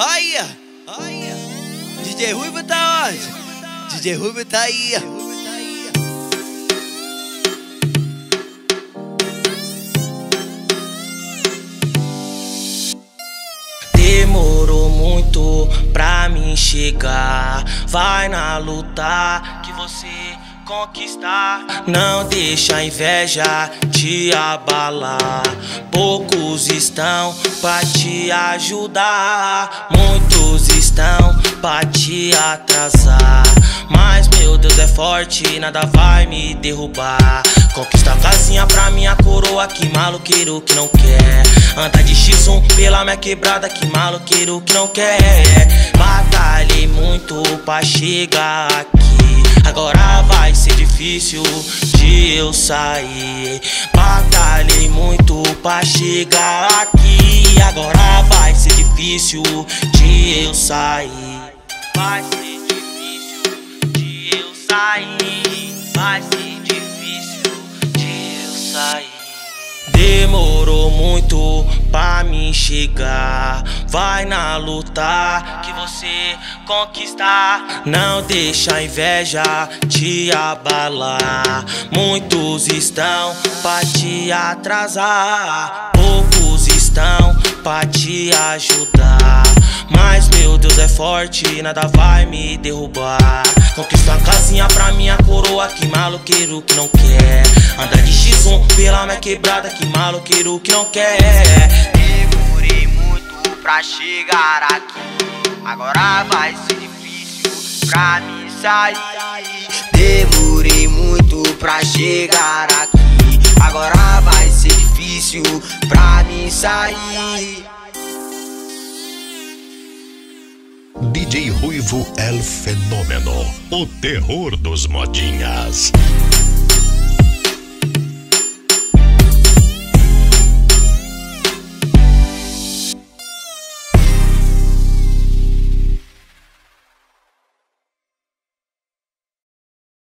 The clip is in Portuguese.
Olha, olha. DJ Ruivo tá onde? DJ Ruivo tá aí. Demorou muito pra mim chegar. Vai na luta que você conquistar. Não deixa a inveja te abalar. Poucos estão pra te ajudar. Muitos estão pra te atrasar. Mas meu Deus é forte, nada vai me derrubar. Conquista a casinha pra minha coroa, que maloqueiro que não quer. Anda de X1 pela minha quebrada, que maloqueiro que não quer. Muito pra chegar aqui. Agora vai ser difícil de eu sair. Batalhei muito pra chegar aqui. Agora vai ser difícil de eu sair. Vai ser difícil de eu sair. Vai ser difícil de eu sair. Demorou muito pra me chegar. Vai na luta que você conquistar. Não deixa a inveja te abalar. Muitos estão pra te atrasar. Poucos estão pra te ajudar. É forte, nada vai me derrubar. Conquista a casinha pra minha coroa, que maloqueiro que não quer. Anda de X1 pela minha quebrada, que maloqueiro que não quer. Demorei muito pra chegar aqui. Agora vai ser difícil pra mim sair. Demorei muito pra chegar aqui. Agora vai ser difícil pra mim sair. DJ Ruivo El Fenômeno, o terror dos modinhas.